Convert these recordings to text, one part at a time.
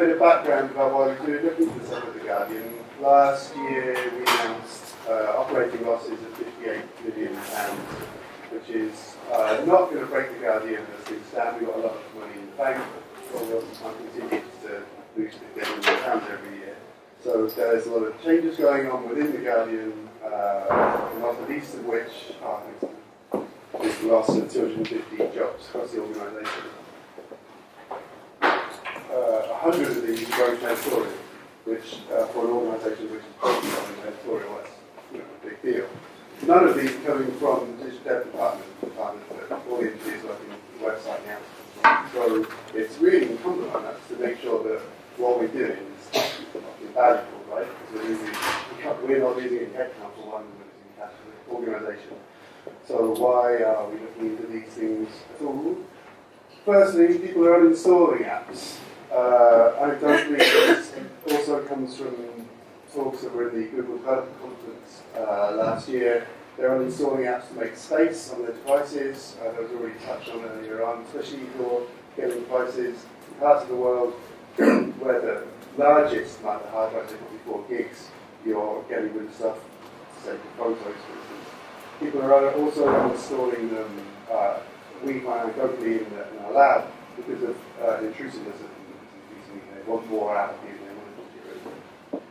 bit of background about why we're looking for some of the Guardian. Last year we announced uh, operating losses of 58 million pounds, which is uh, not going to break the Guardian as things stand. We've got a lot of money in the bank, but we also continue to lose it million pounds every year. So there's a lot of changes going on within the Guardian, uh, not the least of which are this loss of 250 jobs across the organisation. Uh, 100 of these are going editorial, which uh, for an organisation which is focused on editorial, that's you know, a big deal. None of these coming from the digital department, department but all the working on the website now. So it's really incumbent on us to make sure that what we're doing is valuable, right? Because we're, not using a headcount for one, we're using cash for the organisation. So why are we looking into these things at all? Firstly, people are uninstalling apps. Uh, anecdotally, this also comes from talks that were in the Google Developer Conference uh, last year. They're uninstalling apps to make space on their devices. Uh, that was already touched on earlier on, especially for getting devices in parts of the world where the largest amount of hard drives, 54 gigs, you're getting rid of stuff, say for photos, for instance. People are also installing them, uh, we find locally in, the, in our lab, because of uh, intrusiveness of they want more out of you, they want to of.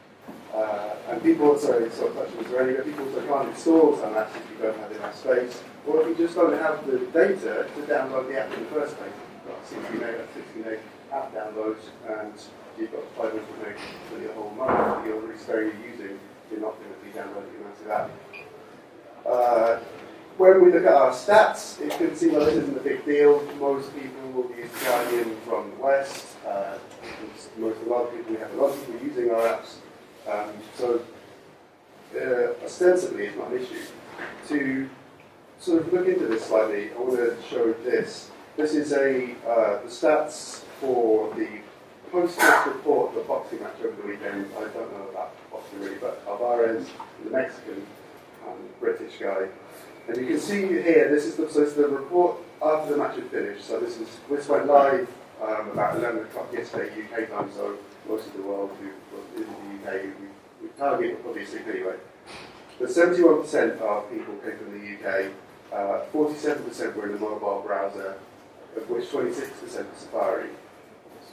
Uh, and people also, sort of touched on this already, but people also can't install some apps if you don't have enough space, or if you just don't have the data to download the app in the first place. You've got 16 meg, 16 meg app downloads, and you've got 500 meg for your whole month, you're already using, you're not going to be downloading a massive app. Uh, when we look at our stats, it can seem like this isn't a big deal. Most people will use Guardian from the West. Uh, most a lot of people we have a lot of people using our apps. Um, so uh, ostensibly, it's not an issue. To sort of look into this slightly, I want to show this. This is a uh, the stats for the post-match report the boxing match over the weekend. I don't know about boxing really, but Alvarez, the Mexican, um, British guy. And you can see here, this is the, so the report after the match had finished. So this is this went live um, about 11 o'clock yesterday UK time. So most of the world who was in the UK, we, we target obviously anyway. But 71% of people came from the UK. Uh, 47% were in the mobile browser, of which 26% was Safari.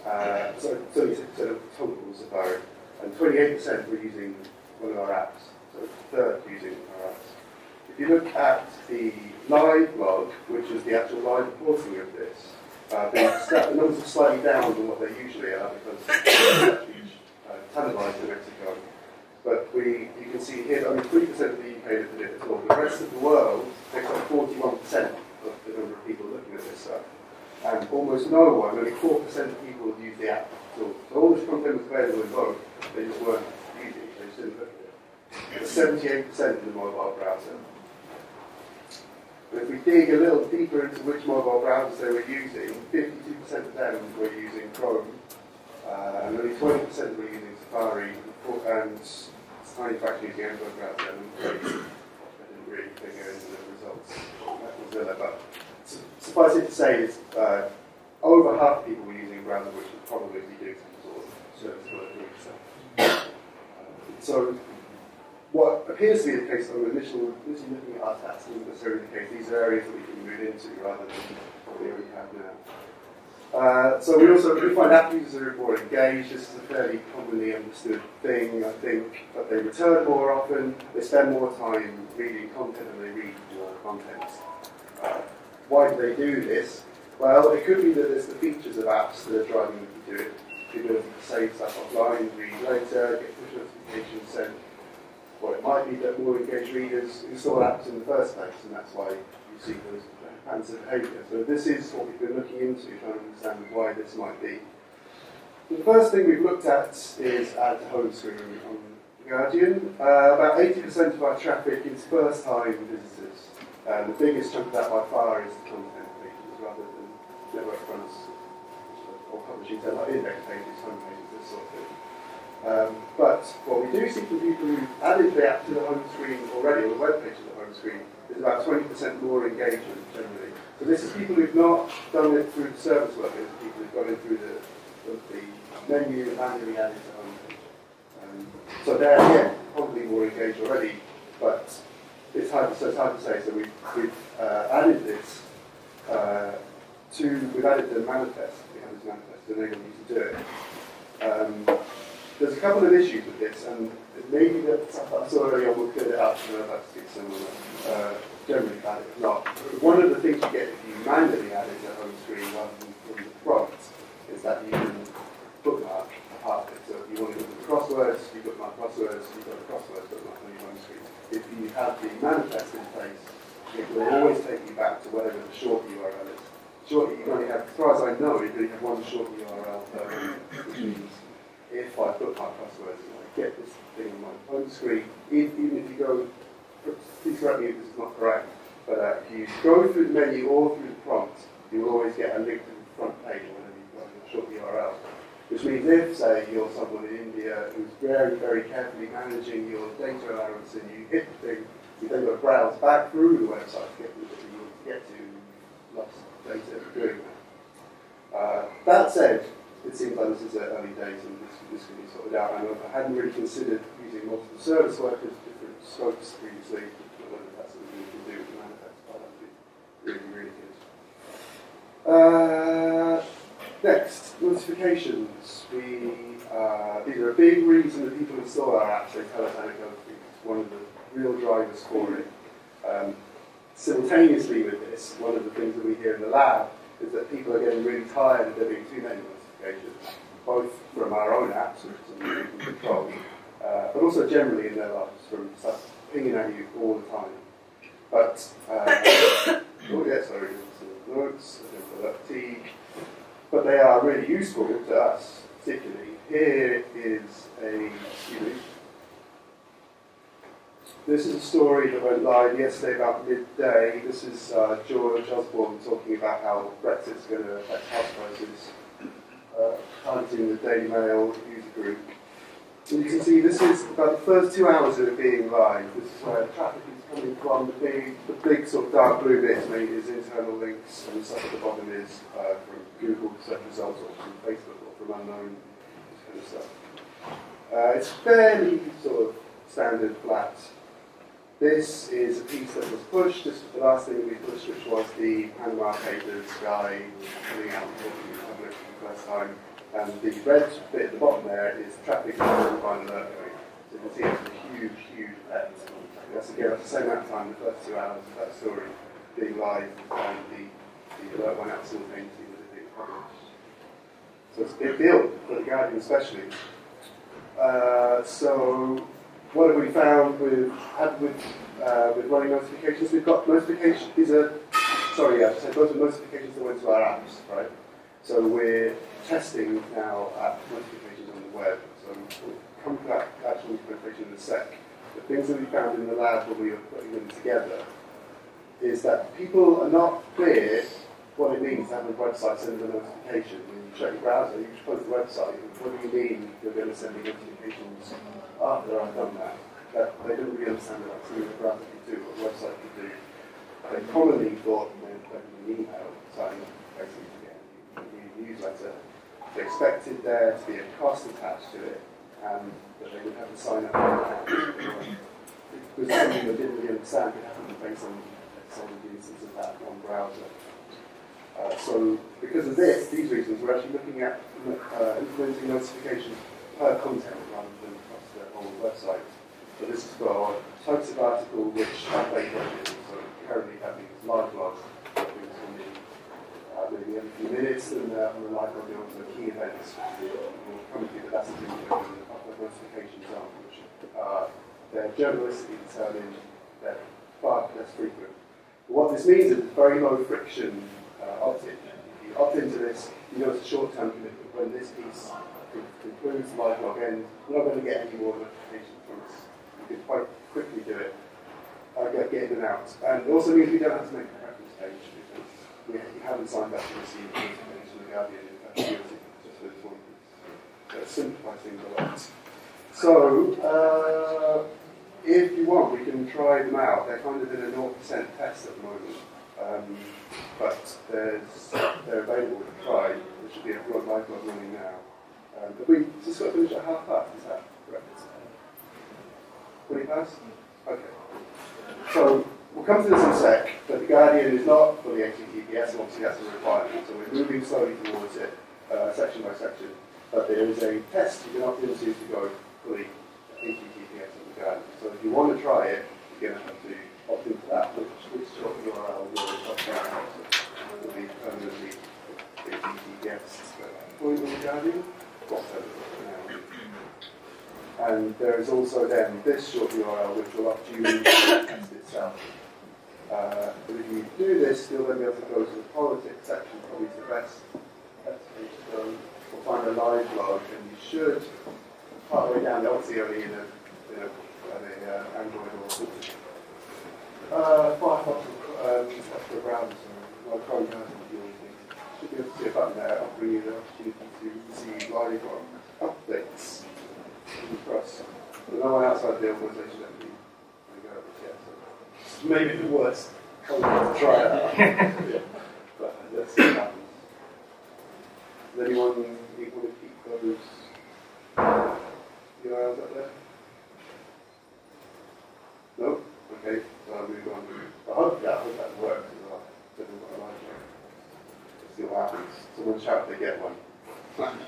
Uh, so 36% of total was Safari, and 28% were using one of our apps. So third using our apps. If you look at the live log, which is the actual live reporting of this, uh, the, numbers are slightly down than what they usually are because of the it's uh, televised in Mexico. But we, you can see here that only 3% of the UK did it at all. The rest of the world takes up 41% of the number of people looking at this stuff. And almost no one, only 4% of people use the app at all. So all this content was available in both, they just weren't using it, they just didn't look at it. 78% in the mobile browser. But if we dig a little deeper into which mobile browsers they were using, 52% of them were using Chrome, uh, and only 20% were using Safari, and tiny fraction using Android browser. I didn't really figure into the results Mozilla, but suffice it to say, uh, over half the people were using browser which would probably be doing some sort of service work. Uh, so what appears to be the case on the initial, looking at our stats isn't necessarily the case. These are areas that we can move into rather than what we already have now. Uh, so we also we find app users are more engaged. This is a fairly commonly understood thing, I think. But they return more often. They spend more time reading content and they read more content. Uh, why do they do this? Well, it could be that it's the features of apps that are driving them to do it. Ability to save stuff offline, read later, get push notifications sent or it might be that more engaged readers install apps in the first place, and that's why you see those patterns of behaviour. So this is what we've been looking into, trying to understand why this might be. The first thing we've looked at is to home screen on Guardian. Uh, about 80% of our traffic is first-time visitors, and the biggest chunk of that by far is the content pages rather than network fronts or publishing like index pages, home pages, this sort of thing. Um, but what we do see from people who've added the app to the home screen already, or the web page to the home screen, is about 20% more engagement generally. So this is people who've not done it through the service workers, people who've gone in through the, the, the menu manually added to homepage. Um, so they're yeah, probably more engaged already, but it's hard to, so it's hard to say. So we've, we've uh, added this uh, to, we've added the manifest, we have this manifest to enable you to do it. Um, there's a couple of issues with this, and maybe that I saw earlier on will clear it up, and I'd speak some uh, generally about it. Not. One of the things you get if you manually add it to home screen rather than from the front is that you can bookmark a part of it. So if you want to look at the crosswords, you bookmark crosswords, you've got a crosswords bookmark on your home screen. If you have the manifest in place, it will always take you back to whatever the short URL is. Short, you only have, as far as I know, you only have one short URL per my passwords and I get this thing on my home screen, even if you go, please correct me if this is not correct, but uh, if you go through the menu or through the prompt, you will always get a link to the front page whenever got a short URL. Which means if, say, you're someone in India who's very, very carefully managing your data allowance and you hit the thing, you then got to browse back through the website to get to the you want to get to lots of data doing that. Uh, that said, it seems like this is early days and this, this can be sorted out. And I hadn't really considered using multiple service workers, different scopes previously, that's something we can do with the manifest, that'd be really, really good. Uh, next, notifications. We, uh, these are a big reason that people install our apps, they tell us anecdotally. It's one of the real drivers for it. Um, simultaneously with this, one of the things that we hear in the lab is that people are getting really tired of there being too many both from our own apps, can control, uh, but also generally in their lives from pinging at you all the time. But, uh, oh yeah, sorry, notes, fatigue, but they are really useful to us, particularly. Here is a, this is a story that went live yesterday about midday. This is uh, George Osborne talking about how Brexit is going to affect house prices, uh, the Daily Mail user group. And you can see this is about the first two hours of it being live. This is where traffic is coming from. The big, the big sort of dark blue bit is internal links, and the stuff at the bottom is uh, from Google search results or from Facebook or from unknown kind of stuff. Uh, it's fairly sort of standard flat this is a piece that was pushed. This was the last thing we pushed, which was the Panama Papers guy coming out talking the first time. And the red bit at the bottom there is traffic and final alert going. So you can see it's a huge, huge effect. That's again at the same amount of time, the first two hours of that story being live, and the, the alert went out simultaneously with it being published. So it's a big deal for the Guardian, especially. Uh, so what have we found with with uh, with running notifications? We've got notifications. These are sorry, yeah, so those are notifications that went to our apps, right? So we're testing now app notifications on the web. So we'll come to that actual implementation in a sec. The things that we found in the lab when we were putting them together is that people are not clear what it means to have a website send a notification. When you check your browser, you just close the website. What do you mean you're going to send me notifications after I've done that? that they didn't really understand what something the browser could do, what the website could do. They commonly thought opening an email, up basically a newsletter, they expected there to be a cost attached to it and that they would have to sign up. It was something they didn't really understand could happen based on, on the instance of that one browser. Uh, so because of this, these reasons, we're actually looking at uh, implementing notifications per content rather than across the whole website. So this is for types of article which have versions, so currently having large logs things on the every few minutes and uh, on the live to the key events. We'll come to the that's the notifications on, which uh, they're journalistically determined, they're far less frequent. But what this means is very low friction uh, opt-in. If you opt into this, you know it's a short-term commitment. When this piece concludes live log end, you're not going to get any more notifications from us. You can quite quickly do it, uh, get, get in and out. And it also means we don't have to make a preference page we, haven't signed up to receive notifications from the fact, just for this one. So it simplifies things a lot. So, uh, if you want, we can try them out. They're kind of in a 0% test at the moment. Um, but they're available to try. There should be a live blog running now. Um, have we just got to finish at half past? Is that correct? Twenty past? Okay. So we'll come to this in a sec, but the Guardian is not fully HTTPS, and obviously that's a requirement. So we're moving slowly towards it, uh, section by section. But there is a test you can opt into to go fully HTTPS on the Guardian. So if you want to try it, you're going to have to opt into that, which, which short URL will opt out. Will be permanently HTTPS for the Guardian. And there is also then this short URL which will opt you the test itself. Uh, but if you do this, you'll then be able to go to the politics section, probably the best, page to go. We'll find a live blog, and you should, part way down, obviously only in a, in a, in a uh, Android or uh, Firefox or um, Opera browser, or Chrome browser, you should be able to see a button there offering you the opportunity to see live updates for us. But no one outside the organisation let me go over it yet. So maybe the worst content to try it out. yeah. But let's see what happens. Does anyone want to keep those URLs up there? No? Okay, so I'll move on. I hope that, I hope that works as well. Then we've got a. Let's see what happens. Someone shout if they get one.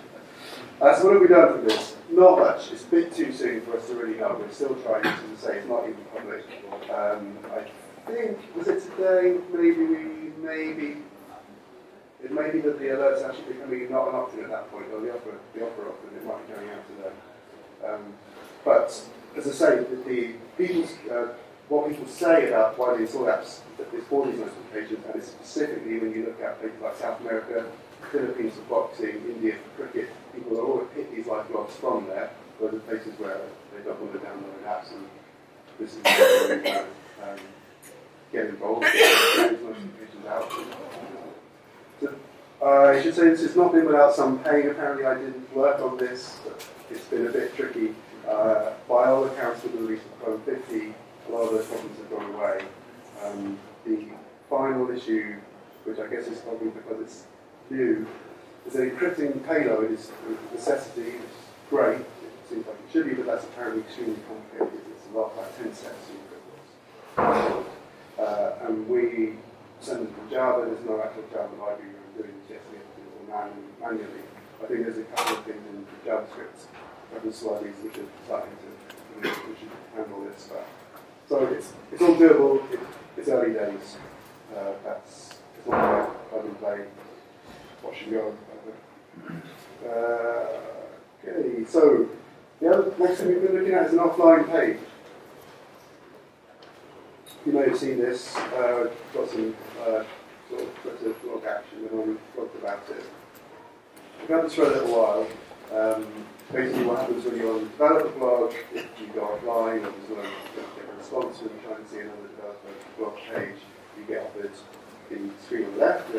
Uh, so what have we done for this? Not much. It's a bit too soon for us to really know. We're still trying to say it's not even published. Um, I think was it today? Maybe we maybe it may be that the alert's actually becoming not an opt-in at that point, or the offer the offer opt-in. It might be going out today. Um, but as I say, the, the people's uh, what people say about why they install apps is for these notifications, and it's specifically when you look at places like South America, Philippines for boxing, India for cricket, people are all hit these live blogs from there, whereas the places where they don't want to download apps and this is where um, get involved, I should say this has not been without some pain. Apparently I didn't work on this, it's been a bit tricky. Uh, by all accounts with the release of Chrome 50, a lot of those problems have gone away. Um, the final issue, which I guess is probably because it's new, is that encrypting payload is a necessity, is great. It seems like it should be, but that's apparently extremely complicated. It's a lot like 10 steps to encrypt this. Uh, and we send them from Java. There's no actual Java library we're doing this we it all man- manually. I think there's a couple of things in JavaScript, couple of slides which are starting to, should handle this. But so it's, it's all doable. It, it's early days. Uh, that's it's not like plug and play, watch and go. Uh, okay, so the other next thing we've been looking at is an offline page. You may have seen this. Uh, got some uh, sort of Twitter blog action and on talked about it. We've had this for a little while. Um, basically, what happens when you're on a blog, if you go offline or there's no different response when you try and see another developer blog page, you get offered the screen on the left,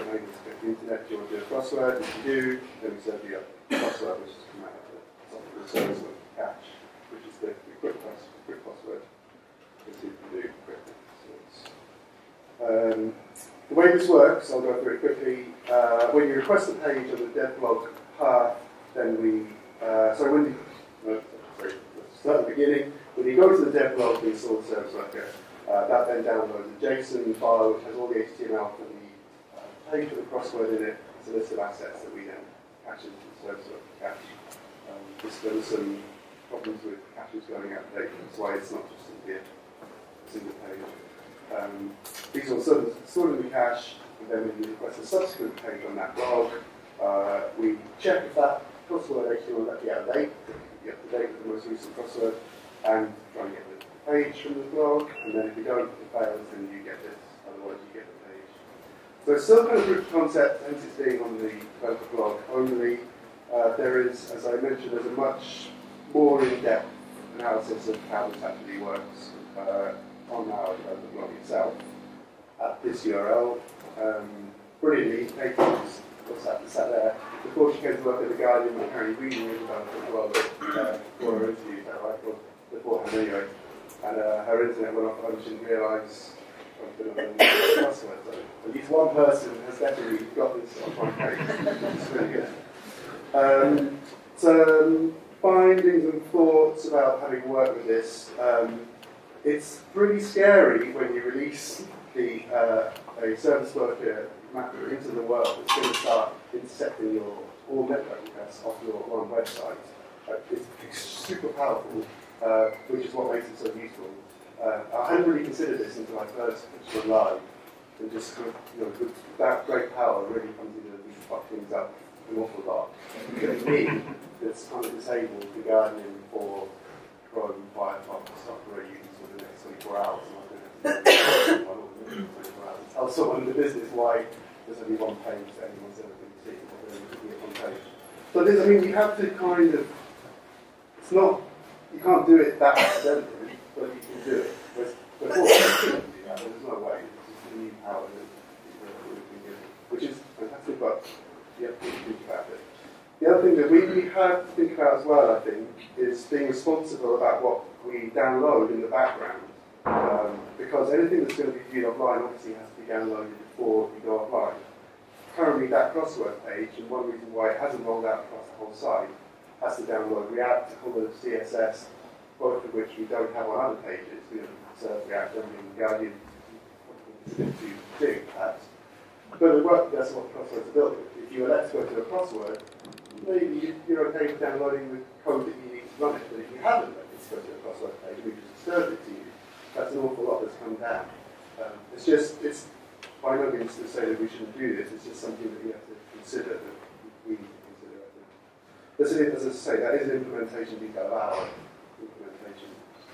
the internet, you want to do a crossword, if you do, then we serve you a crossword, which is come out of the of the service of cache, which is the, the quick, pass, quick password that you can do quickly. So um, the way this works, I'll go through it quickly. Uh, when you request a page on the dev blog path, then we, uh, so when you, no, sorry, let's start at the beginning. When you go to the dev blog, we install the service worker. Uh, that then downloads a JSON file which has all the HTML for the page with the crossword in it. It's a list of assets that we then cache into the service worker cache. Um, just there were some problems with caches going out of date, that's why it's not just simply a single page. Um, these are sort of in the cache, and then when you request a subsequent page on that blog, uh, we check if that crossword HTML is actually out of date, get up to date with the most recent crossword, and try and get the page from the blog, and then if you don't, it fails, then you get this, otherwise you get the page. So of proof of concept, hence it's being on the blog only. Uh, there is, as I mentioned, there's a much more in-depth analysis of how this actually works uh, on our developer blog itself at this URL. Um, brilliantly, Nathan's that, sat there. Before she came to work at The Guardian, apparently reading the developer blog uh, for her interview, that right? Well, beforehand anyway. And uh, her internet went off and she didn't realise So at least one person has definitely got this on my. It's really good. Um, um, findings and thoughts about having worked with this. Um, it's pretty scary when you release the, uh, a service worker mapper into the world It's going to start intercepting your all network requests off your one website. Uh, it's super powerful, uh, which is what makes it so useful. Uh, I hadn't really considered this until I first pitched it live. And just of, you know, with that great power really comes in and fuck things up an awful lot. Because me, that's kind of disabled the Guardian for Chrome, Firefox, Opera use for the next 24 hours. I Tell someone in the business why there's only one page that anyone's ever been seeing, or there only be one page. So this, I mean, you have to kind of, it's not, you can't do it that accidentally, but you do it. Before, there's no way. It's a new power that we've been given, which is fantastic, but you have to think about it. The other thing that we, we have to think about as well, I think, is being responsible about what we download in the background. Um, because anything that's going to be viewed offline obviously has to be downloaded before you go offline. Currently, that crossword page, and one reason why it hasn't rolled out across the whole site, has to download React, a whole of CSS, both of which we don't have on other pages. We don't serve React only in Guardian to do that. But the work, that's what crosswords are built. If you elect to go to a crossword, maybe you're okay with downloading the code that you need to run it, but if you haven't to go to a crossword page, we just served it to you, that's an awful lot that's come down. Um, it's just, it's by no means to say that we shouldn't do this, it's just something that we have to consider, that we need to consider. Is, as I say, that is an implementation detail of our implementation, so the detail of our implementation. But yeah,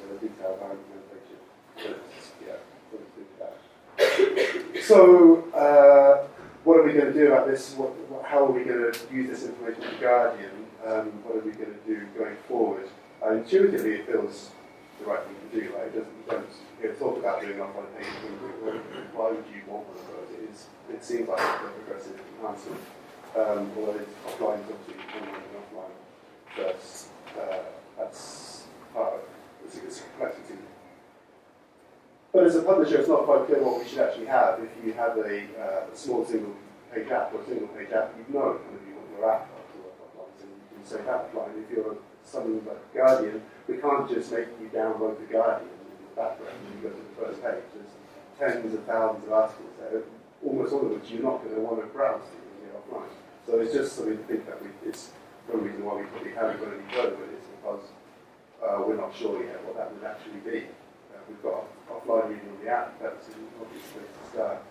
so, uh, what are we going to do about this? What, how are we going to use this information in the Guardian? Um, what are we going to do going forward? Uh, intuitively, it feels the right thing to do, right? It doesn't, don't you talk about doing offline. Why would you want one of those? It, is, it seems like a progressive enhancement. Um, although it's offline is obviously online and offline. Uh, that's part of it's, it's complexity. But as a publisher, it's not quite clear what we should actually have. If you have a, uh, a small single page app or a single page app, you know kind of you want your app to work so you can say that offline. If you're something like the Guardian, we can't just make you download the Guardian in the background when you go to the first page. There's tens of thousands of articles there, almost all of which you're not going to want to browse to you're offline. So it's just something to think that we, it's one reason why we probably haven't gone any further with it because uh, we're not sure yet what that would actually be. Uh, we've got offline reading on the app, that's an obvious place to start.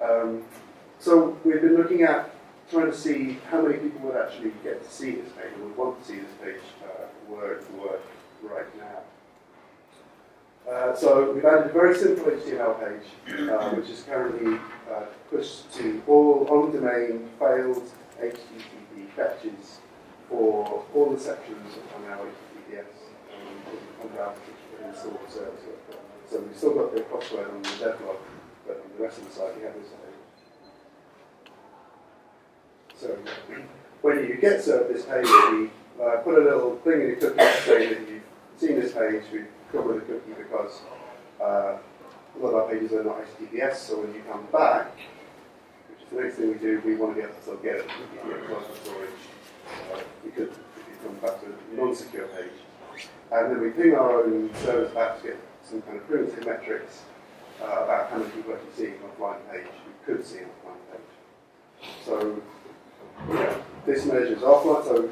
Um, so we've been looking at trying to see how many people would actually get to see this page, or would want to see this page uh, word for word right now. Uh, so we've added a very simple HTML page, uh, which is currently uh, pushed to all on-domain failed HTTP fetches for all the sections on our HTTPS service. So we've still got the crossword on the devlog, but on the rest of the site we have this page. so when you get served this page, we uh, put a little thing in the cookie to say that you've seen this page. We cover the cookie because uh, a lot of our pages are not HTTPS, so when you come back, which is the next thing we do, we want to be able to still get it you get storage. Uh, we could if you come back to a non-secure page. And then we do our own service back to get some kind of primitive metrics uh, about how many people actually see an offline page who could see an offline page. So yeah, this measures offline, so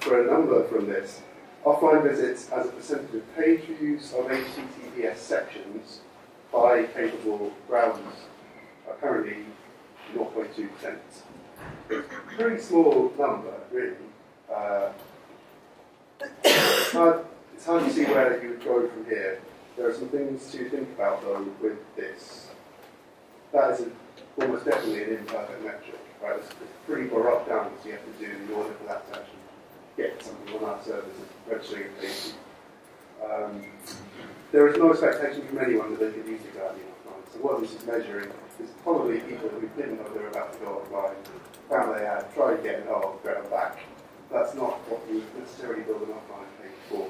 for a number from this, offline visits as a percentage of page views of HTTPS sections by capable browsers are currently 0.2%. It's a pretty small number, really. Uh, it's hard to see where you would go from here. There are some things to think about, though, with this. That is a, almost definitely an imperfect metric right? It's, it's pretty baroque dance you have to do in order for that to actually get something on our servers registering a page. Um, there is no expectation from anyone that they could use the Guardian offline. So what this is measuring is probably people who didn't know they were about to go offline, found they had, tried oh, great, I'm back. That's not what you necessarily build an offline page for.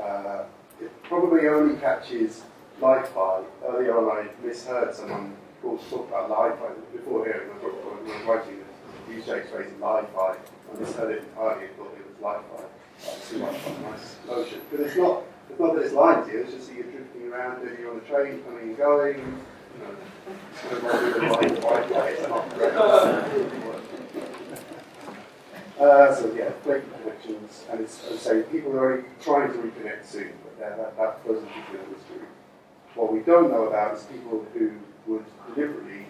Uh, it probably only catches Lie-Fi. Earlier on I misheard someone talk, about live before here when I was writing this. use Jake's phrase Lie-Fi. I misheard it entirely and thought it was Li-Fi. Like, too much like nice notion. But it's not, it's not that it's lying to you, it's just that you're drifting around and you're on a train coming and going. You know, it's of a of not. Uh, so yeah, breaking connections, and it's, as I say, people are already trying to reconnect soon, but that, that doesn't feel mystery. What we don't know about is people who would deliberately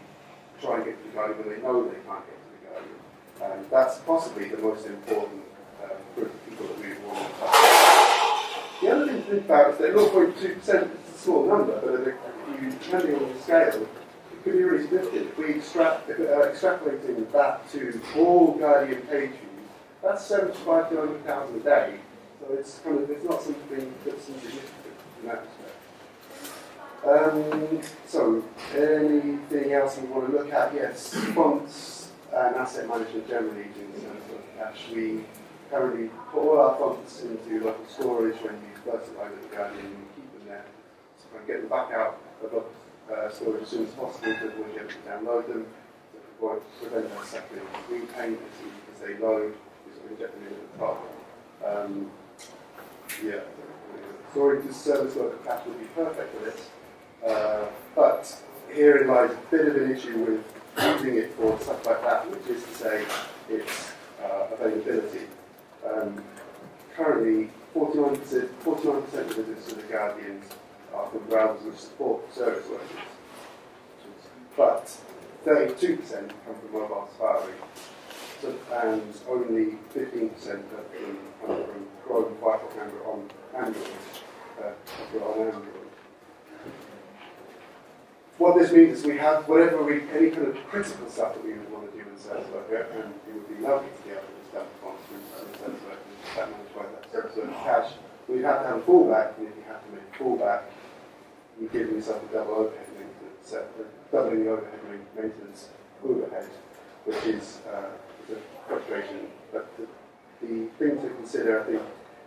try and get to the Guardian when they know they can't get to the Guardian. And that's possibly the most important uh, group of people that we want to touch. The other thing to think about is that 0.2% is a small number, but if you, depending on the scale, it could be really significant. If we uh, extrapolating that to all Guardian page views, that's 75 to 100,000 a day. So it's kind of, it's not something that's insignificant in that respect. Um, so, anything else we want to look at? Yes, fonts and asset management generally in terms of cache. We currently put all our fonts into local storage when you first apply to the Guardian and keep them there. So we get them back out of local uh, storage as soon as possible that we'll able to download them. to prevent them second repaint as soon as they load, we inject them the. Um, yeah, to service local cache would be perfect for this. Uh, but herein lies a bit of an issue with using it for stuff like that, which is to say its uh, availability. Um, currently, 41%, 49% of visits to the Guardians are from browsers which support service workers, but 32% come from mobile Safari, so, and only 15% come from, from Chrome, Firefox, on Android, uh, on Android. What this means is we have whatever we, any kind of critical stuff that we would want to do in Service Worker, and it would be lovely to be able to on through Service Worker, that managed by that Service Worker cache. We'd have to have a fallback, and if you have to make a fallback, you give yourself a double overhead maintenance, uh, doubling the overhead maintenance overhead, which is uh, a frustration. But the, the thing to consider, I think,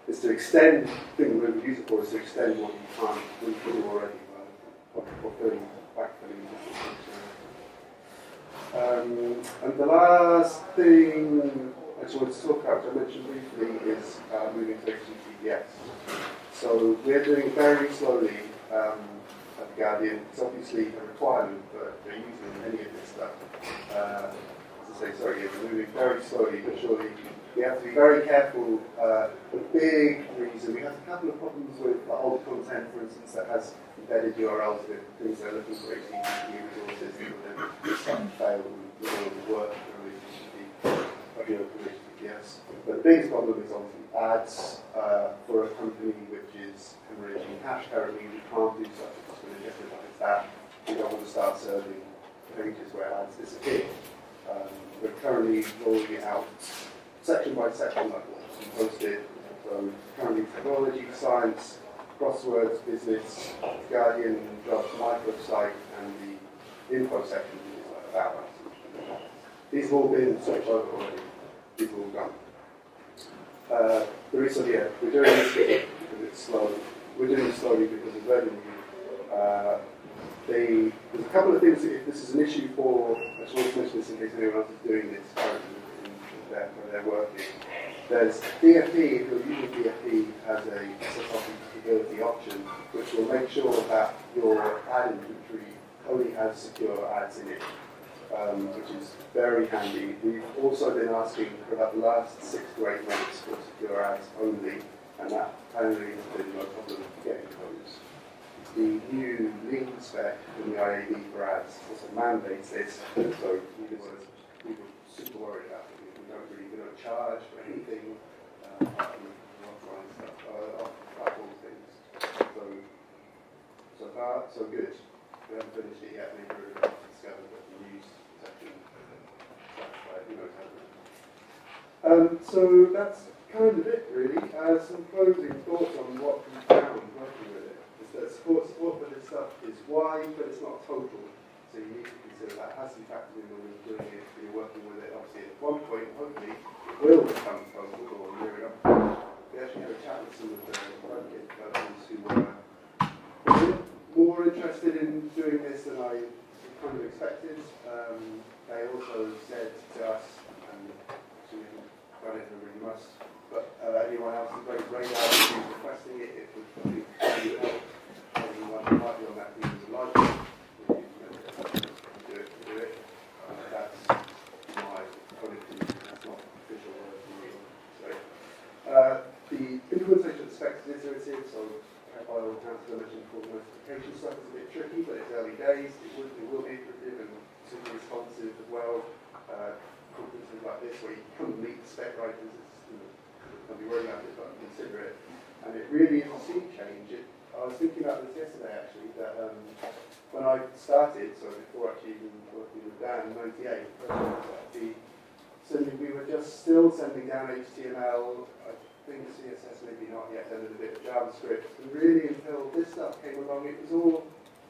is to extend, the thing we would use it for is to extend what you can't do already, uh, or um, and the last thing I just wanted to talk about, which I mentioned briefly, is uh, moving to HTTPS. So we're doing very slowly um, at the Guardian. It's obviously a requirement for, for using any of this stuff. Uh, say, sorry, we're moving very slowly, but surely we have to be very careful. Uh, the big reason, we have a couple of problems with the old content, for instance, that has embedded URLs with things they're looking for HTTP resources, and then some fail and the work for HTTPS. But the biggest problem is obviously ads uh, for a company which is hemorrhaging cash currently. We can't do such a to jeopardize that. We don't want to start serving pages where ads disappear. Um, we're currently rolling it out section by section level and posted. So currently technology, science, crosswords, business, Guardian, jobs, microsite, and the info section is like about us. These have all been switched over already. These are all gone. Uh, there is, so yeah, we're doing this because it's slow. We're doing it slowly because of revenue. Uh, they, there's a couple of things, if this is an issue for, I just want to mention this in case anyone else is doing this currently where they're working. There's DFP, you're using DFP as a stability option, which will make sure that your ad inventory only has secure ads in it, um, which is very handy. We've also been asking for about the last six to eight months for secure ads only, and that apparently has been no problem getting those. The new lean spec from the IAB for ads also mandates this, so are super worried about it don't really going to charge for anything uh, apart from offline stuff, uh, off platform things. So, so far, so good. We haven't finished it yet. Maybe we're about to discover that the news section satisfied, who knows how um, So that's kind of it, really. Uh, some closing thoughts on what we found working with it. Is that support, support for this stuff is wide, but it's not total. So you need to consider that has to be factored in when you're doing it, when you're working with it. Obviously, at one point, hopefully, it will become total or near enough. We actually had a chat with some of the private developers who were more interested in doing this than I kind of expected. Um, they also said to us, Um, so we haven't done it, and really must. But uh, anyone else who's very radar who's requesting it, it would help. Anyone who might be on that team is alive. Do it, do it. Uh, that's my quality, that's not official word from me. So, uh, the implementation of the specs is iterative, so by all accounts, the mentioned for notification stuff is a bit tricky, but it's early days. It will, it will be iterative and super responsive as well. Uh, conferences like this where you come and meet the spec writers, it's, you know, don't be worried about it, but consider it. And it really is a sea change. It, I was thinking about this yesterday actually, that um, when I started, so before actually even working with Dan, 98, the, sending, we were just still sending down HTML, I think CSS maybe not yet, a bit of JavaScript. And really until this stuff came along, it was all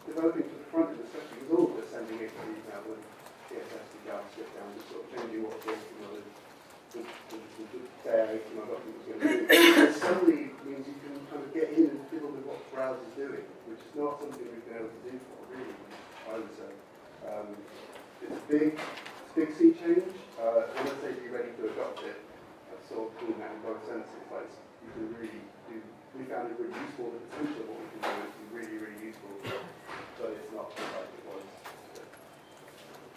developing to the front end, especially, it was all just sending HTML and CSS to JavaScript down, just sort of changing what the, you know, the, the, the, the, the HTML document was going to do. It means you can kind of get in and fiddle with what the browser's doing, which is not something we've been able to do for, really, I would say. Um, it's a big, found it really useful, the potential of what we can do is really, really useful, So it's not like it was.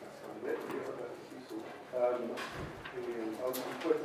That's kind of it, yeah, useful. Um, and um, um, I'll put.